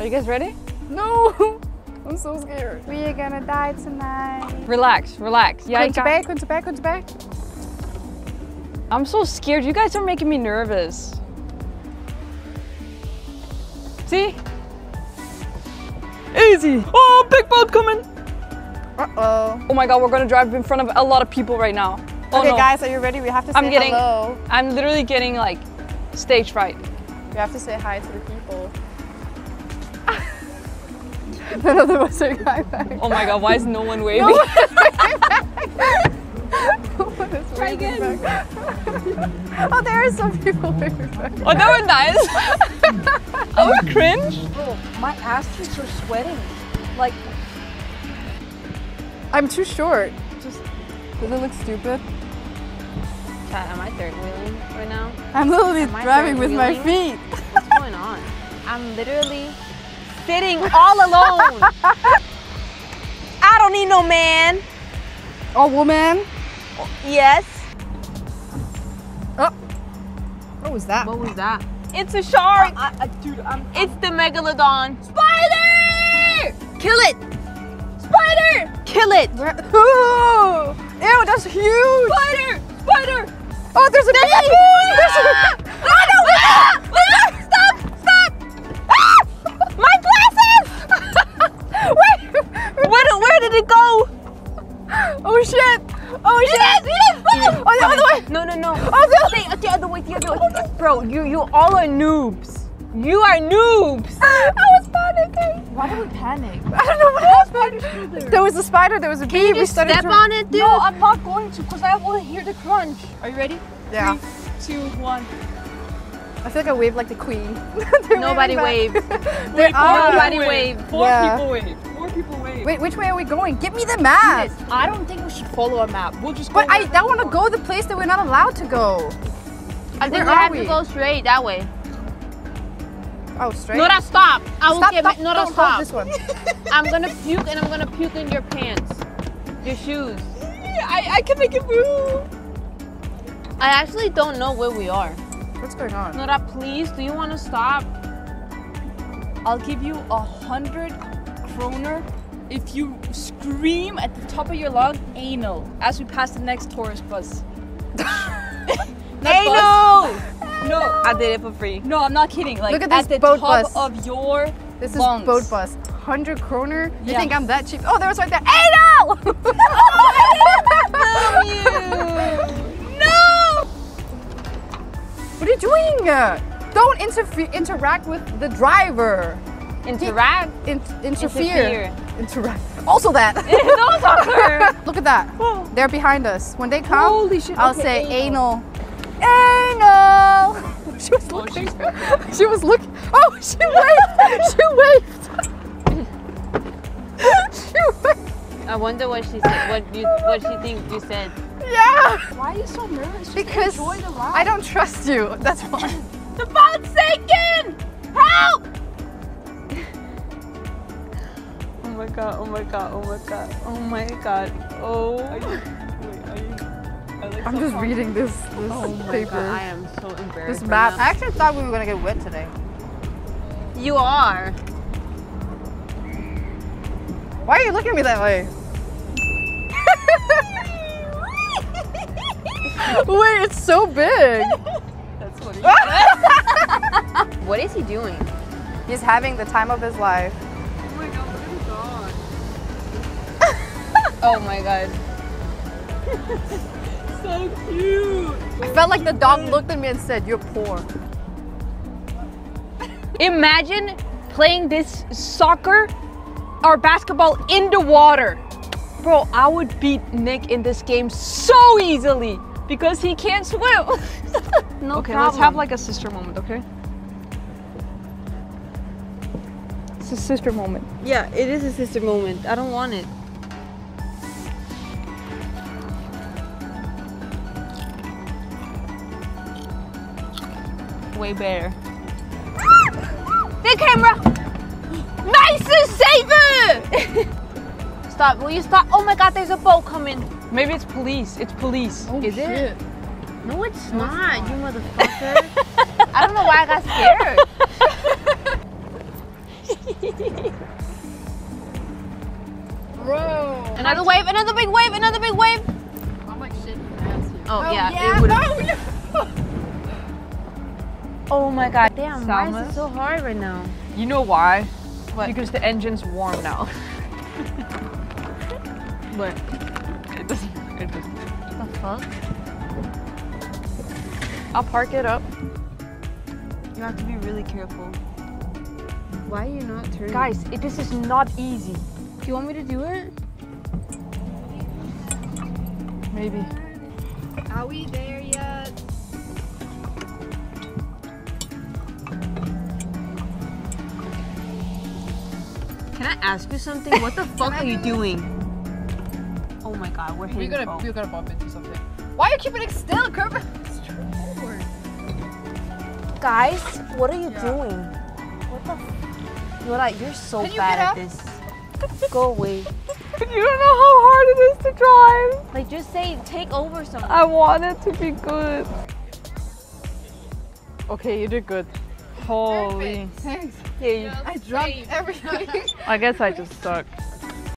Are you guys ready? No! I'm so scared. We are gonna die tonight. Relax, relax. Yeah, I Kunta got- back, kunta back, kunta back. I'm so scared. You guys are making me nervous. See? Easy. Oh, big boat coming. Uh-oh. Oh my god, we're gonna drive in front of a lot of people right now. Oh okay, no. guys, are you ready? We have to say I'm getting- hello. I'm literally getting like stage fright. We have to say hi to the people. None of them are saying hi back. Oh my god, why is no one waving? No one is Try waving again. back. oh, there are some people waving back. Oh, that was nice. I was oh, cringe. Bro, my ass cheeks are sweating. Like, I'm too short. Just does it look stupid? Chat, am I third wheeling right now? I'm literally Am driving with my feet. What's going on? I'm literally sitting all alone. I don't need no man. Oh, woman. Yes. Oh. What was that? What was that? It's a shark. I, I, dude, I'm. It's the megalodon. Spider! Kill it. Spider! Kill it. Where? Ooh. Ew, that's huge. Spider! Spider! Oh, there's a bee. Oh shit. Oh shit. Yes, yes! Oh, the other way. No, no, no. Oh, the other Stay, the other way, the other way. Bro, you, you all are noobs. You are noobs. I was panicking. Why did we panic? I don't know what happened. There was a spider. There was a bee. We just started step to- on it, dude. No, I'm not going to because I want to hear the crunch. Are you ready? Yeah. Three, two, one. I feel like I waved like the queen. Nobody waving waved. back. They're all- Nobody waved. Four Yeah. people wave. People wave. Wait, which way are we going? Give me the map. I don't think we should follow a map. We'll just go. But I don't want to go the place that we're not allowed to go. I think Where we have we? to go straight that way. Oh, straight. Nora, stop. I will stop, give stop. Nora, don't stop. this one. I'm gonna puke and I'm gonna puke in your pants. Your shoes. I, I can make it move. I actually don't know where we are. What's going on? Nora, please, do you wanna stop? I'll give you a hundred kroner if you scream at the top of your lung anal as we pass the next tourist bus. Hey, no! No, I did it for free. no, I'm not kidding. Like Look at this at the boat top bus. of your This is lungs. boat bus. 100 kroner? You think I'm that cheap? Oh, there was right there. Anal! no! what are you doing? Don't interfere, interact with the driver. Interact. In- interfere. Interfere. Interact. Also that. Are. Look at that. They're behind us. When they come, I'll okay, say anal. anal. Anal. She was oh, looking. she was looking. Oh, she waved. she waved. she waved. I wonder what she said. What you? What she think you said? Yeah. Why are you so nervous? Just Because enjoy the ride. I don't trust you. That's why. The boat's sinking! Help! My god, oh my god, oh my god, oh my god, oh. I'm just reading this this Oh my paper. god, I am so embarrassed. This right map. now. I actually thought we were gonna get wet today. You are. Why are you looking at me that way? Wait, it's so big. That's funny. What is he doing? He's having the time of his life. Oh Oh my god. So cute. I felt like the dog looked at me and said, "You're poor." Imagine playing this soccer or basketball in the water. Bro, I would beat Nick in this game so easily because he can't swim. No okay, problem. let's have like a sister moment, okay? It's a sister moment. Yeah, it is a sister moment. I don't want it. Way better. The camera! Nice and saver! stop, will you stop? Oh my god, there's a boat coming. Maybe it's police. It's police. Oh, Is it? No, it's not, you motherfucker. I don't know why I got scared. Bro. Another wave, another big wave, another big wave. I'm like shaking my ass here. Oh, oh, yeah, yeah. it would. no, Oh my god. Damn, why is it so hard right now? You know why? What? Because the engine's warm now. What? It doesn't. It doesn't. The fuck? I'll park it up. You have to be really careful. Why are you not turning? Guys, it, this is not easy. do you want me to do it? Maybe. Are we there Can I ask you something? What the fuck are you doing? Oh my god, we're We're gonna, we're gonna bump into something. Why are you keeping it still, Kirby? Guys, what are you Yeah. doing? What the? F- Yoda, you're so Can you bad at this. Go away. You don't know how hard it is to drive. Like, just say, take over something. I want it to be good. Okay, you did good. Holy. Thanks. Yeah, you, I dropped everything. I guess I just suck.